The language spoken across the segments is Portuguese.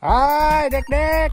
Hi, Dick Dick!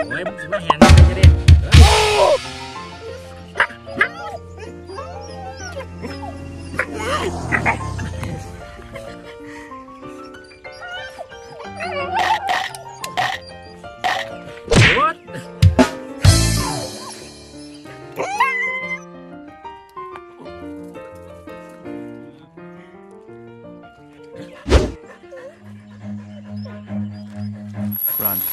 Oi, muito bem, run.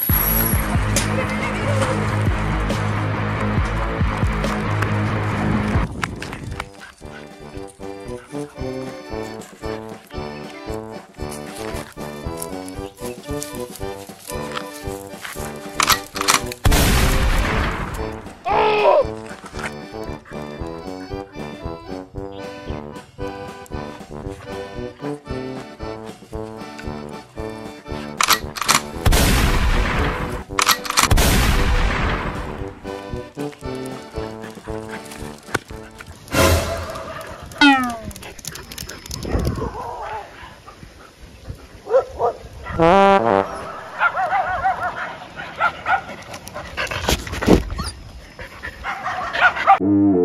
Ooh.